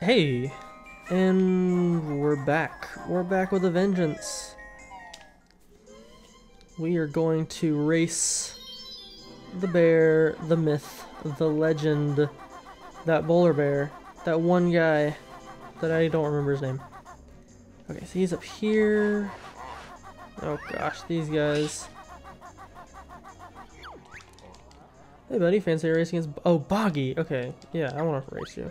Hey, and we're back. We're back with a vengeance. We are going to race the bear, the myth, the legend, that bowler bear, that one guy that I don't remember his name. Okay, so he's up here. Oh gosh, these guys. Hey buddy, fancy racing is oh Boggy. Okay, yeah, I want to race you.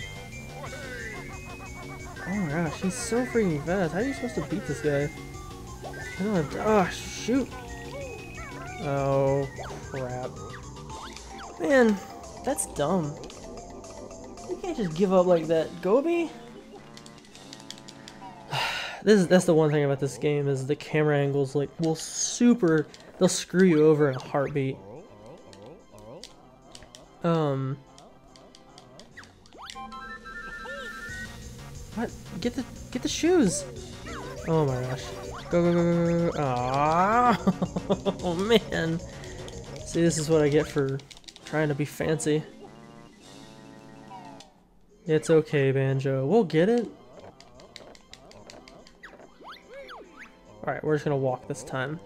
Gosh, he's so freaking fast. How are you supposed to beat this guy? I don't have. Oh shoot! Oh crap! Man, that's dumb. You can't just give up like that, Gobi. this is that's the one thing about this game is the camera angles like will super they'll screw you over in a heartbeat. Um. What? Get the get the shoes. Oh my gosh. Go go go go go. Oh man. See, this is what I get for trying to be fancy. It's okay, Banjo. We'll get it. Alright, we're just gonna walk this time.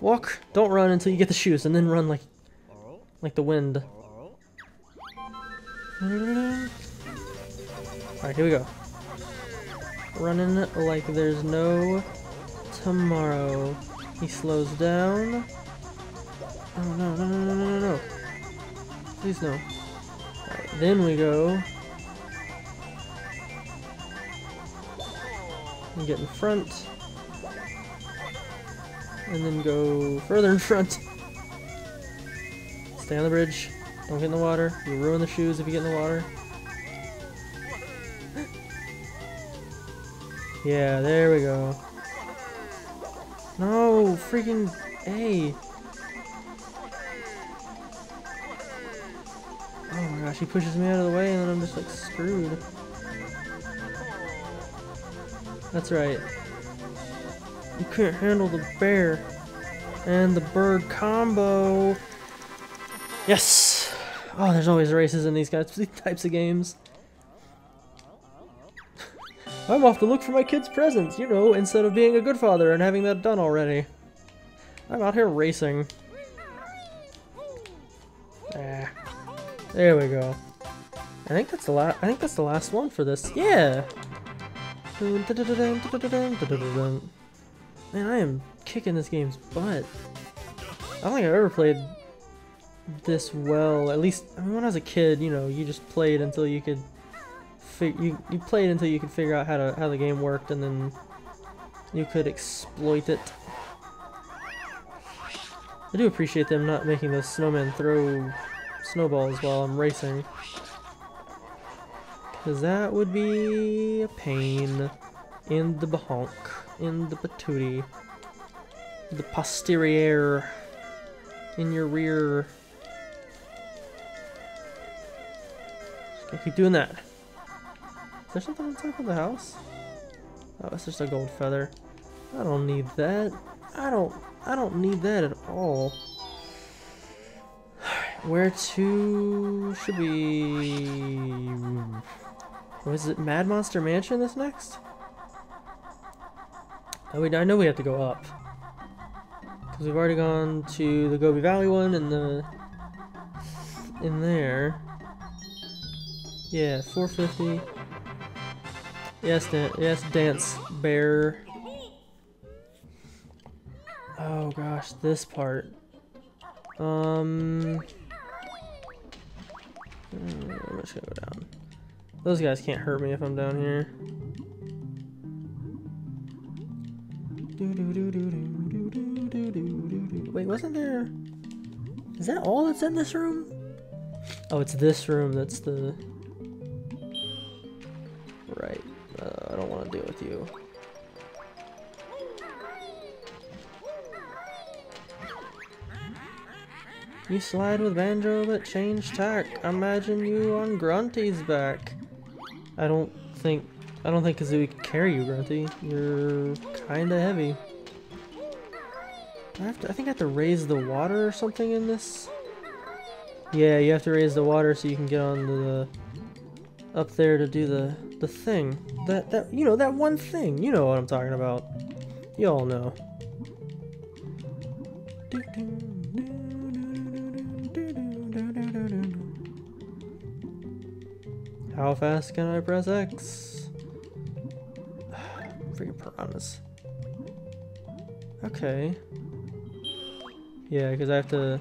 Walk, don't run until you get the shoes, and then run like like the wind. Alright, here we go. Running like there's no tomorrow. He slows down. Oh no, no, no, no, no, no, no. Please no. Alright, then we go. And get in front. And then go further in front. Stay on the bridge. Don't get in the water. You ruin the shoes if you get in the water. Yeah, there we go. No, freaking A. Oh my gosh, he pushes me out of the way and then I'm just like screwed. That's right. You can't handle the bear and the bird combo. Yes! Oh, there's always races in these guys, these types of games. I'm off to look for my kids' presents, you know, instead of being a good father and having that done already. I'm out here racing. Ah. There we go. I think that's the last I think that's the last one for this. Yeah! Man, I am kicking this game's butt. I don't think I've ever played this well. At least, I mean, when I was a kid, you know, you just played until you could you you played until you could figure out how to how the game worked, and then you could exploit it. I do appreciate them not making those snowmen throw snowballs while I'm racing. Because that would be a pain in the bahonk, in the patootie, the posterior, in your rear. Just gonna keep doing that. There something on top of the house? Oh, it's just a gold feather. I don't need that. I don't, I don't need that at all. Where to should we... Was it Mad Monster Mansion this next? Oh, we, I know we have to go up. Because we've already gone to the Gobi Valley one and the... In there. Yeah, 450. Yes, yes, dance bear. Oh gosh, this part. Um, I'm just gonna go down. Those guys can't hurt me if I'm down here. Wait, wasn't there? Is that all that's in this room? Oh, it's this room that's the... deal with you. You slide with Banjo but change tack. Imagine you on Grunty's back. I don't think I don't think Kazooie can carry you, Grunty. You're kinda heavy. I have to I think I have to raise the water or something in this. Yeah, you have to raise the water so you can get on the up there to do the the thing. That that you know, that one thing. You know what I'm talking about. You all know. How fast can I press X? Freaking piranhas. Okay. Yeah, because I have to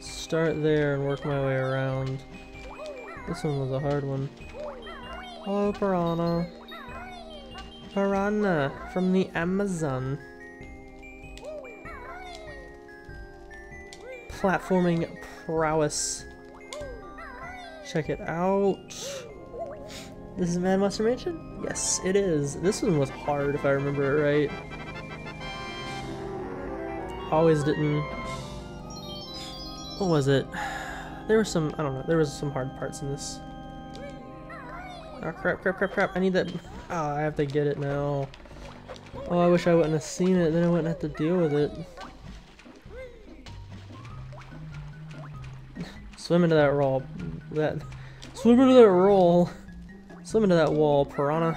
start there and work my way around. This one was a hard one. Hello, piranha. Piranha from the Amazon. Platforming prowess. Check it out. This is Mad Monster Mansion? Yes, it is. This one was hard if I remember it right. Always didn't... What was it? There were some, I don't know, there was some hard parts in this. Oh crap, crap, crap, crap, I need that... Oh, I have to get it now. Oh, I wish I wouldn't have seen it, then I wouldn't have to deal with it. Swim into that roll. That... Swim into that roll! Swim into that wall, piranha.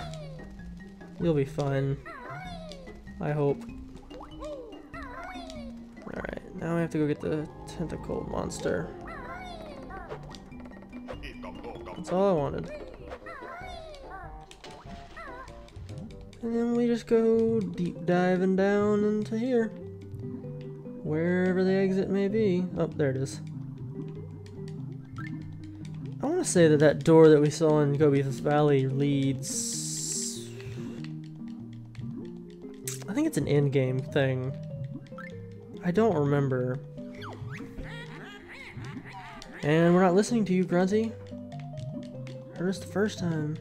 You'll be fine. I hope. Alright, now I have to go get the tentacle monster. That's all I wanted. And then we just go deep diving down into here. Wherever the exit may be. Oh, there it is. I want to say that that door that we saw in Gobi's Valley leads... I think it's an in-game thing. I don't remember. And we're not listening to you, Grunty. Heard us the first time.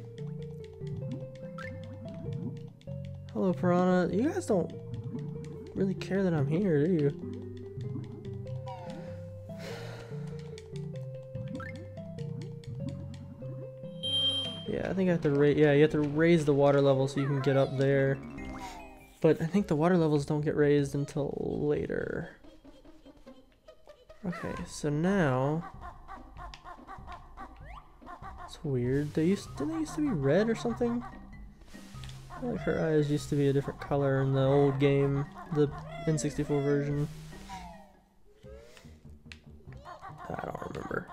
Hello, Piranha. You guys don't really care that I'm here, do you? Yeah, I think I have to raise. Yeah, you have to raise the water level so you can get up there. But I think the water levels don't get raised until later. Okay, so now it's weird. They used didn't they used to be red or something? Like her eyes used to be a different color in the old game, the N64 version. I don't remember.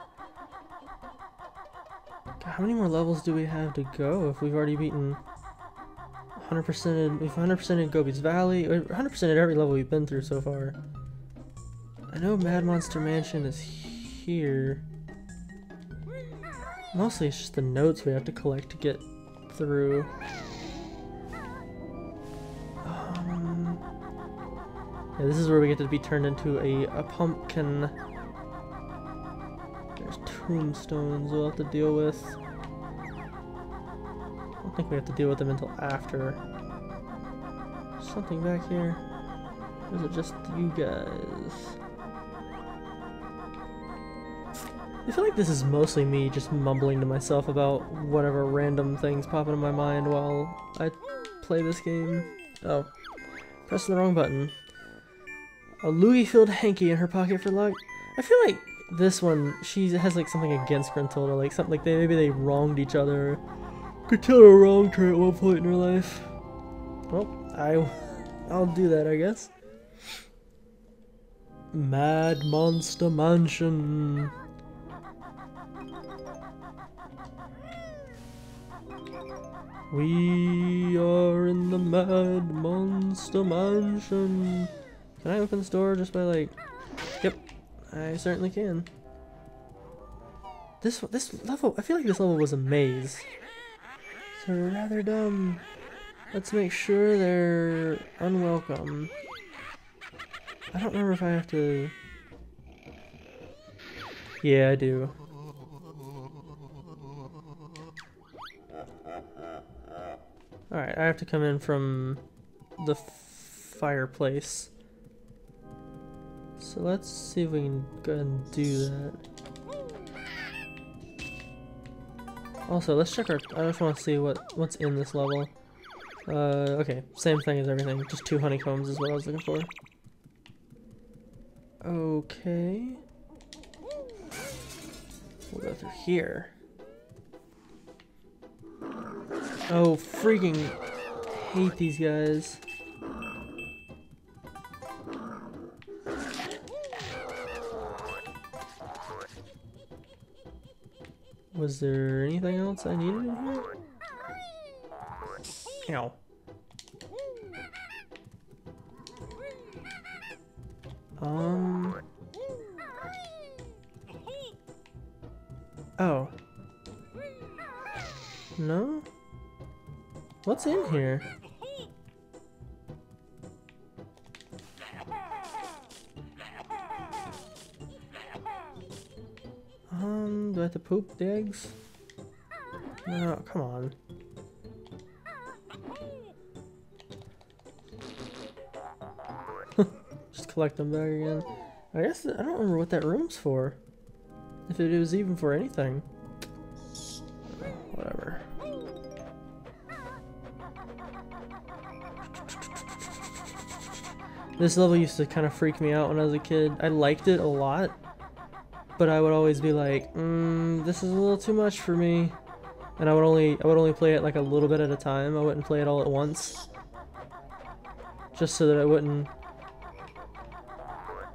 How many more levels do we have to go if we've already beaten 100% we've 100% in Gobi's Valley, 100% at every level we've been through so far. I know Mad Monster Mansion is here. Mostly it's just the notes we have to collect to get through. Yeah, this is where we get to be turned into a, a pumpkin. There's tombstones we'll have to deal with. I don't think we have to deal with them until after. something back here. Or is it just you guys? I feel like this is mostly me just mumbling to myself about whatever random things pop into my mind while I play this game. Oh, pressing the wrong button. A Louis-filled hanky in her pocket for luck. I feel like this one, she has like something against Gruntilda, like something like they maybe they wronged each other. Gruntilda wronged her at one point in her life. Well, I, I'll do that, I guess. Mad Monster Mansion. We are in the Mad Monster Mansion. Can I open this door just by like... Yep, I certainly can. This this level, I feel like this level was a maze. So rather dumb. Let's make sure they're unwelcome. I don't remember if I have to... Yeah, I do. Alright, I have to come in from the fireplace. So let's see if we can go and do that. Also, let's check our- I just want to see what what's in this level. Uh, okay, same thing as everything, just two honeycombs is what I was looking for. Okay. We'll go through here. Oh, freaking hate these guys. Was there anything else I needed in here? Ow. Um. Oh. No? What's in here? Have to poop the eggs? No, come on. Just collect them back again. I guess I don't remember what that room's for. If it was even for anything. Whatever. This level used to kind of freak me out when I was a kid. I liked it a lot, but I would always be like, mm, "This is a little too much for me," and I would only I would only play it like a little bit at a time. I wouldn't play it all at once, just so that I wouldn't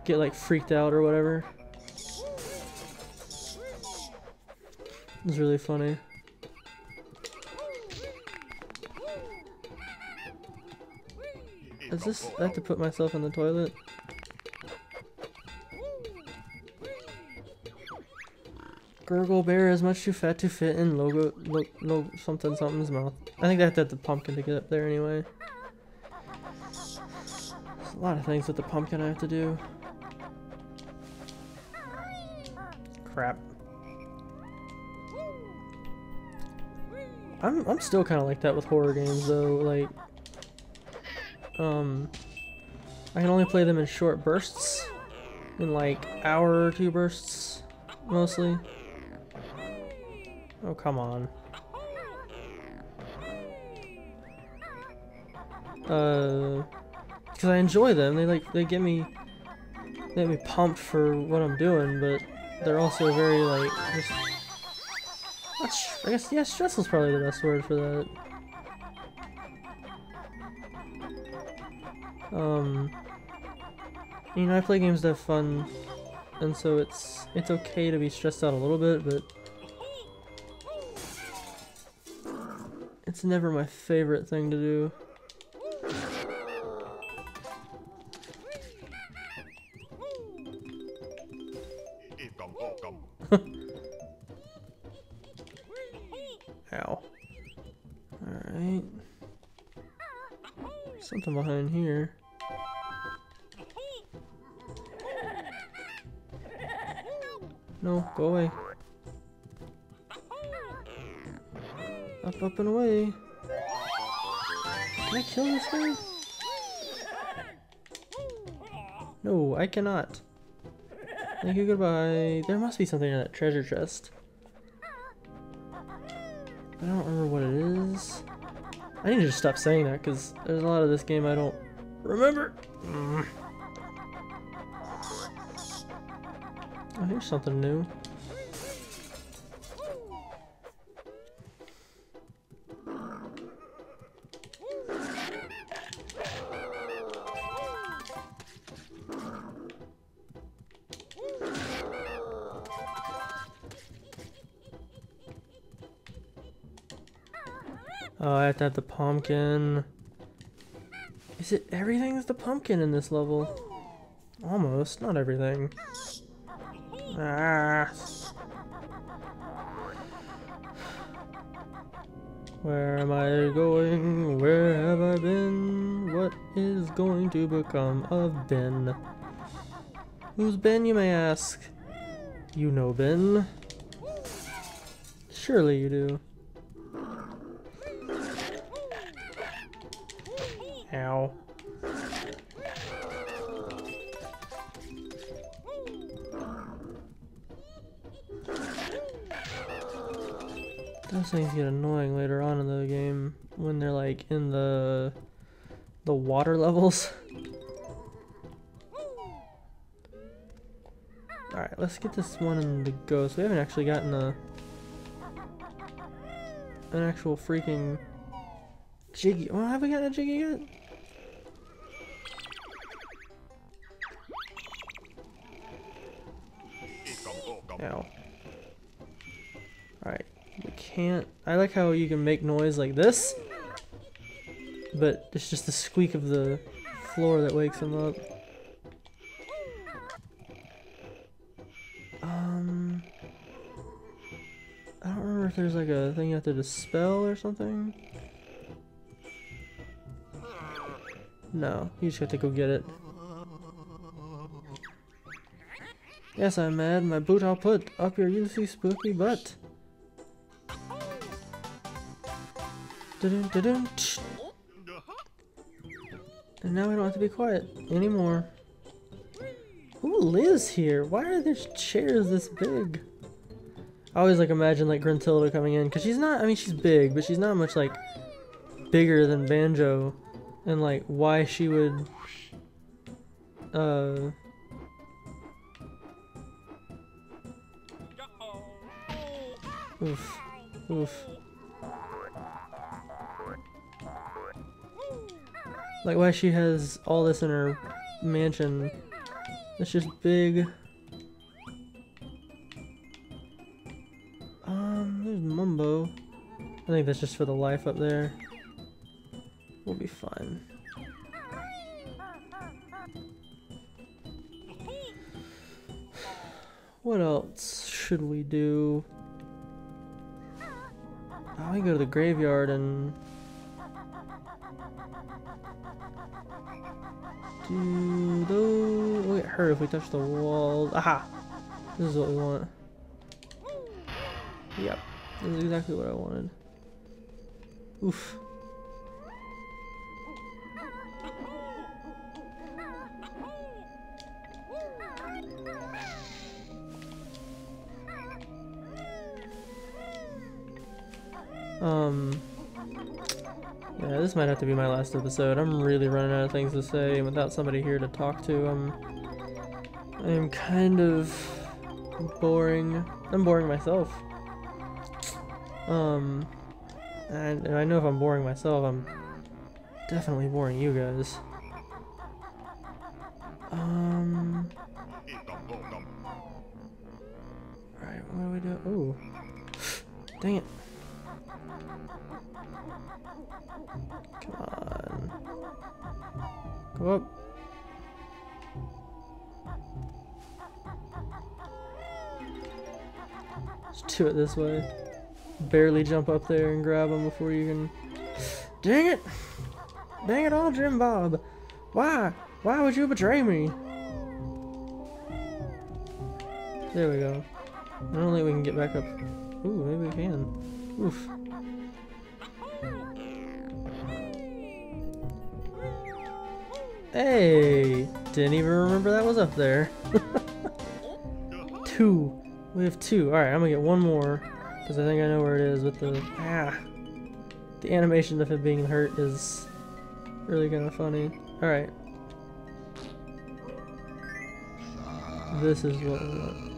get like freaked out or whatever. It was really funny. Is this? I have to put myself in the toilet. Gurgle bear is much too fat to fit in logo, lo, lo, something something's mouth. I think to have the pumpkin to get up there anyway. There's a lot of things with the pumpkin I have to do. Crap. I'm I'm still kind of like that with horror games though. Like, um, I can only play them in short bursts, in like hour or two bursts, mostly. Oh come on. Uh, because I enjoy them. They like they get me, they get me pumped for what I'm doing, but they're also very like just I guess, yeah, stressful is probably the best word for that. Um, you know, I play games to have fun, and so it's it's okay to be stressed out a little bit, but it's never my favorite thing to do. Ow. Alright. Something behind here. No, go away. Up, up, and away. Can I kill this guy? No, I cannot. Thank you, goodbye. There must be something in that treasure chest. I don't remember what it is. I need to stop saying that because there's a lot of this game I don't remember. Mm. Oh, here's something new. Have the pumpkin. Is it everything's the pumpkin in this level? Almost, not everything. Ah. Where am I going? Where have I been? What is going to become of Ben? Who's Ben, you may ask? You know Ben. Surely you do. Those things get annoying later on in the game when they're like in the the water levels. Alright, let's get this one in the ghost. We haven't actually gotten a an actual freaking Jiggy. Well, have we got a Jiggy yet? Ow. Can't... I like how you can make noise like this, but it's just the squeak of the floor that wakes him up. Um... I don't remember if there's like a thing you have to dispel or something. No, you just have to go get it. Yes, I'm mad. My boot I'll put up your usually spooky butt. And now we don't have to be quiet anymore. Who lives here? Why are there chairs this big? I always like imagine like Gruntilda coming in because she's not. I mean, she's big, but she's not much like bigger than Banjo, and like why she would. Uh. Oof. Oof. Like why she has all this in her mansion. It's just big. Um, there's Mumbo. I think that's just for the life up there. We'll be fine. What else should we do? Oh, we go to the graveyard and do. We'll get hurt if we touch the walls. Aha! This is what we want. Yep, this is exactly what I wanted. Oof. This might have to be my last episode. I'm really running out of things to say, and without somebody here to talk to, I'm, I'm kind of boring. I'm boring myself. Um, and, I know if I'm boring myself, I'm definitely boring you guys. Um. Alright, what do we do? Ooh. Dang it. Come on. Let's do it this way. Barely jump up there and grab him before you can... Dang it! Dang it all, Jim Bob! Why? Why would you betray me? There we go. I don't think we can get back up. Ooh, maybe we can. Oof. Hey! Didn't even remember that was up there. two. We have two. Alright, I'm gonna get one more. Because I think I know where it is with the... Ah! The animation of it being hurt is really kind of funny. Alright. This is what we want.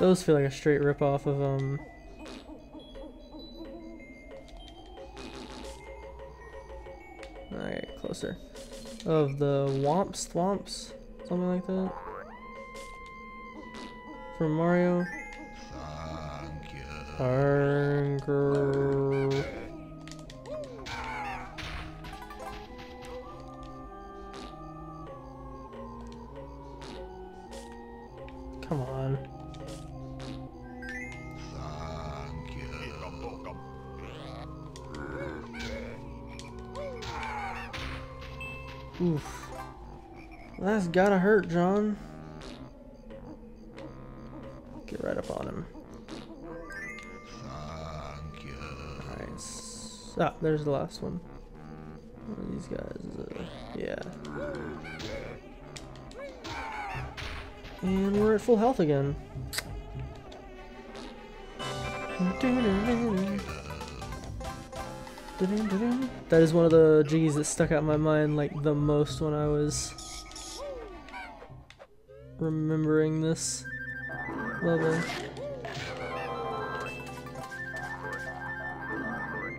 Those feel like a straight rip-off of, um... Alright. Of the Whomps Thwomps? Something like that? From Mario? Anger. Come on. Oof. That's gotta hurt, John. Get right up on him. Ah, there's the last one. One of these guys, uh, yeah. And we're at full health again. That is one of the jiggies that stuck out in my mind like the most when I was remembering this level.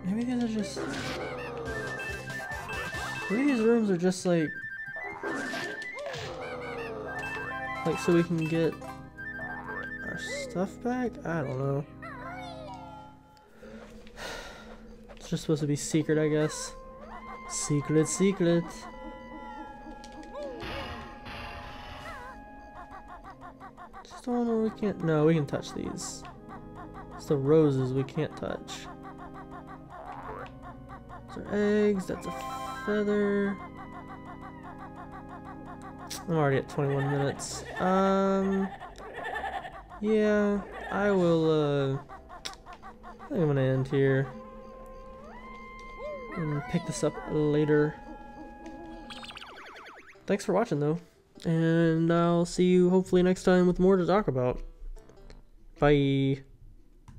Maybe these are just... Maybe these rooms are just like... Like so we can get our stuff back? I don't know. Just supposed to be secret, I guess. Secret, secret. Just the one where we can't... No, we can touch these. It's the roses we can't touch. Those are eggs, that's a feather. I'm already at 21 minutes. Um, yeah, I will, uh, I think I'm gonna end here. And pick this up later. Thanks for watching, though. And I'll see you hopefully next time with more to talk about. Bye.